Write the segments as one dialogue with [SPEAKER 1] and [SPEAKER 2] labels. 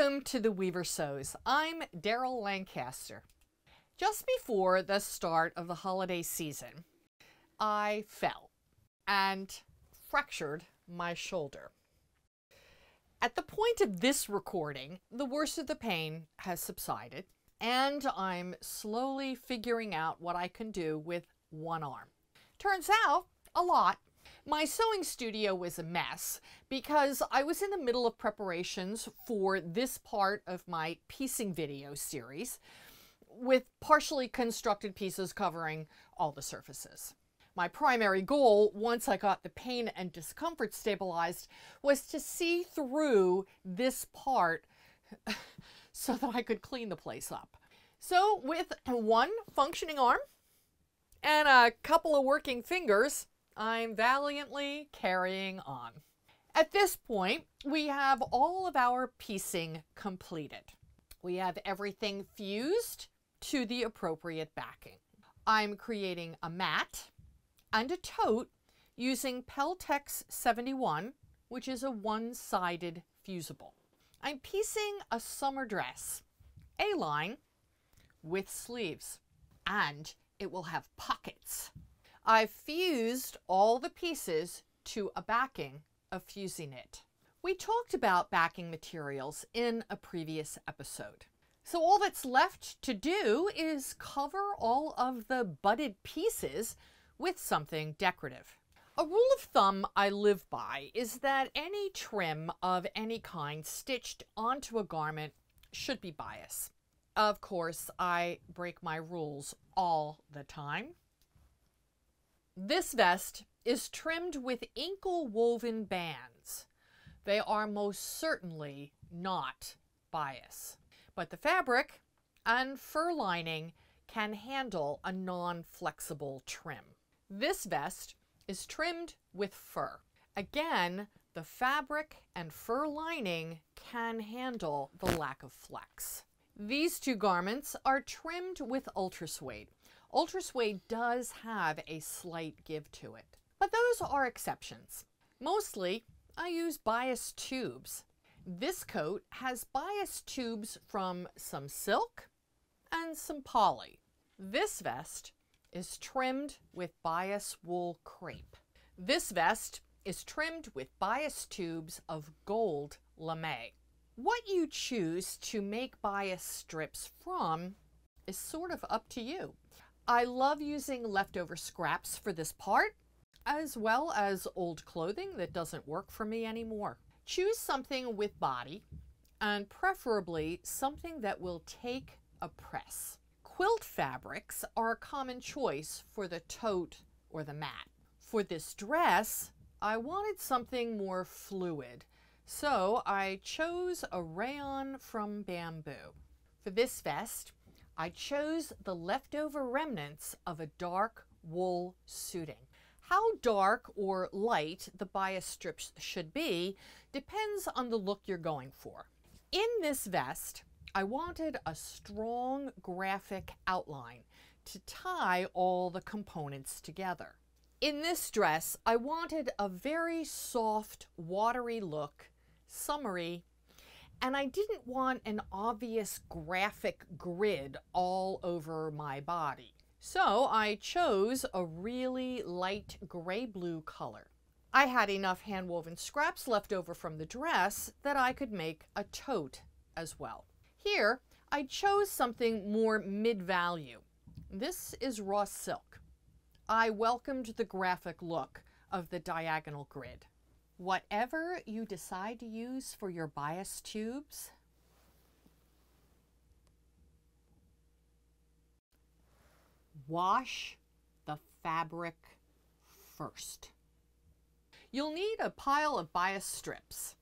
[SPEAKER 1] Welcome to the Weaver Sews. I'm Daryl Lancaster. Just before the start of the holiday season, I fell and fractured my shoulder. At the point of this recording, the worst of the pain has subsided, and I'm slowly figuring out what I can do with one arm. Turns out, a lot. My sewing studio was a mess because I was in the middle of preparations for this part of my piecing video series with partially constructed pieces covering all the surfaces. My primary goal, once I got the pain and discomfort stabilized, was to see through this part so that I could clean the place up. So with one functioning arm and a couple of working fingers, I'm valiantly carrying on. At this point, we have all of our piecing completed. We have everything fused to the appropriate backing. I'm creating a mat and a tote using Peltex 71, which is a one-sided fusible. I'm piecing a summer dress, A-line, with sleeves, and it will have pockets. I've fused all the pieces to a backing of Fusi-Knit. We talked about backing materials in a previous episode. So all that's left to do is cover all of the butted pieces with something decorative. A rule of thumb I live by is that any trim of any kind stitched onto a garment should be bias. Of course, I break my rules all the time. This vest is trimmed with inkle woven bands. They are most certainly not bias, but the fabric and fur lining can handle a non-flexible trim. This vest is trimmed with fur. Again, the fabric and fur lining can handle the lack of flex. These two garments are trimmed with Ultrasuede. Ultrasuede does have a slight give to it, but those are exceptions. Mostly, I use bias tubes. This coat has bias tubes from some silk and some poly. This vest is trimmed with bias wool crepe. This vest is trimmed with bias tubes of gold lame. What you choose to make bias strips from is sort of up to you. I love using leftover scraps for this part, as well as old clothing that doesn't work for me anymore. Choose something with body, and preferably something that will take a press. Quilt fabrics are a common choice for the tote or the mat. For this dress, I wanted something more fluid, so I chose a rayon from bamboo. For this vest, I chose the leftover remnants of a dark wool suiting. How dark or light the bias strips should be depends on the look you're going for. In this vest, I wanted a strong graphic outline to tie all the components together. In this dress, I wanted a very soft, watery look, summery, and I didn't want an obvious graphic grid all over my body. So I chose a really light gray-blue color. I had enough hand-woven scraps left over from the dress that I could make a tote as well. Here, I chose something more mid-value. This is raw silk. I welcomed the graphic look of the diagonal grid. Whatever you decide to use for your bias tubes, wash the fabric first. You'll need a pile of bias strips.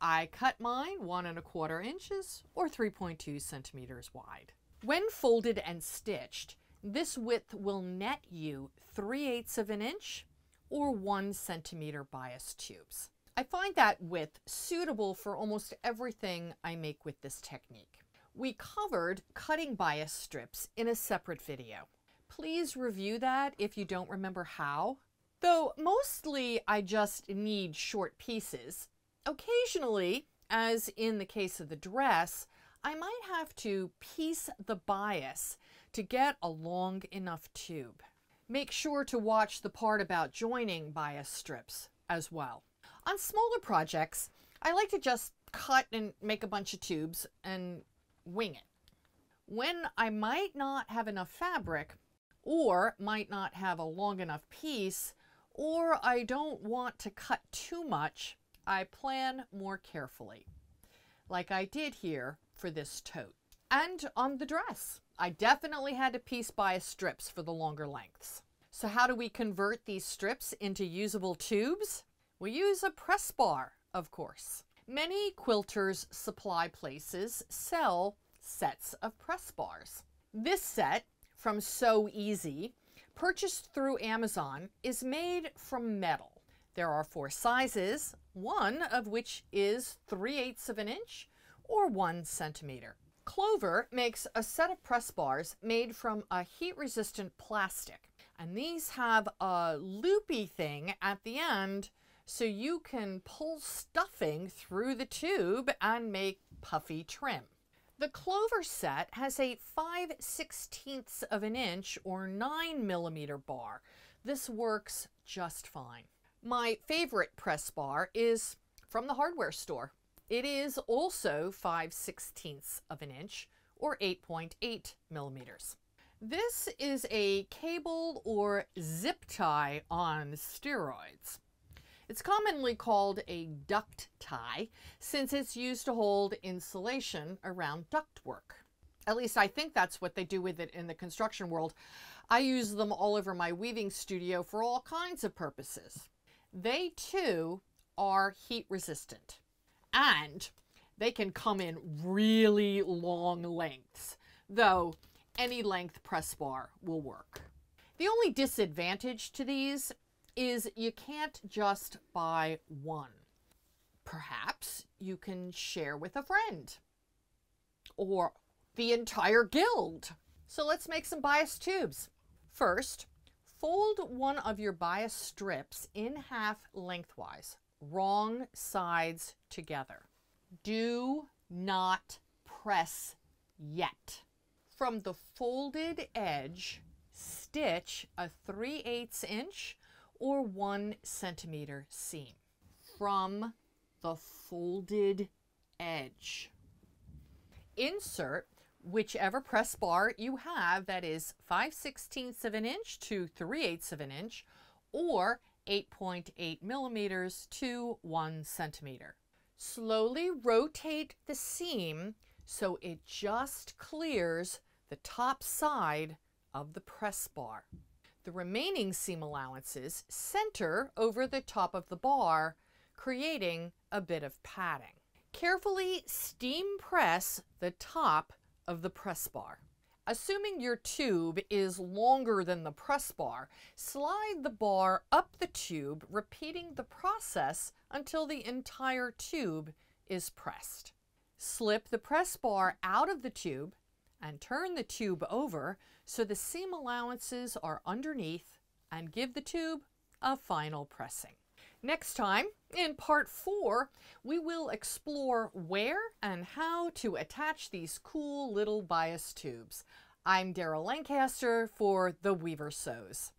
[SPEAKER 1] I cut mine one and a quarter inches or 3.2 centimeters wide. When folded and stitched, this width will net you 3 eighths of an inch or one centimeter bias tubes. I find that width suitable for almost everything I make with this technique. We covered cutting bias strips in a separate video. Please review that if you don't remember how. Though mostly I just need short pieces, Occasionally, as in the case of the dress, I might have to piece the bias to get a long enough tube. Make sure to watch the part about joining bias strips as well. On smaller projects, I like to just cut and make a bunch of tubes and wing it. When I might not have enough fabric, or might not have a long enough piece, or I don't want to cut too much, I plan more carefully, like I did here for this tote. And on the dress, I definitely had to piece bias strips for the longer lengths. So how do we convert these strips into usable tubes? We use a press bar, of course. Many quilters supply places sell sets of press bars. This set from So Easy, purchased through Amazon, is made from metal. There are four sizes, one of which is 3 eighths of an inch or 1 centimeter. Clover makes a set of press bars made from a heat-resistant plastic. And these have a loopy thing at the end so you can pull stuffing through the tube and make puffy trim. The Clover set has a 5 16ths of an inch or 9 millimeter bar. This works just fine. My favorite press bar is from the hardware store. It is also 5 16ths of an inch or 8.8 millimeters. This is a cable or zip tie on steroids. It's commonly called a duct tie since it's used to hold insulation around ductwork. At least I think that's what they do with it in the construction world. I use them all over my weaving studio for all kinds of purposes. They too are heat resistant and they can come in really long lengths, though any length press bar will work. The only disadvantage to these is you can't just buy one. Perhaps you can share with a friend or the entire guild. So let's make some bias tubes. First, fold one of your bias strips in half lengthwise, wrong sides together. Do not press yet. From the folded edge, stitch a 3 8 inch or 1 centimeter seam from the folded edge. Insert whichever press bar you have that is 5 16ths of an inch to 3 eighths of an inch or 8.8 millimeters to 1 centimeter. Slowly rotate the seam so it just clears the top side of the press bar. The remaining seam allowances center over the top of the bar, creating a bit of padding. Carefully steam press the top of the press bar. Assuming your tube is longer than the press bar, slide the bar up the tube, repeating the process until the entire tube is pressed. Slip the press bar out of the tube and turn the tube over so the seam allowances are underneath and give the tube a final pressing. Next time, in part four, we will explore where and how to attach these cool little bias tubes. I'm Daryl Lancaster for The Weaver Sews.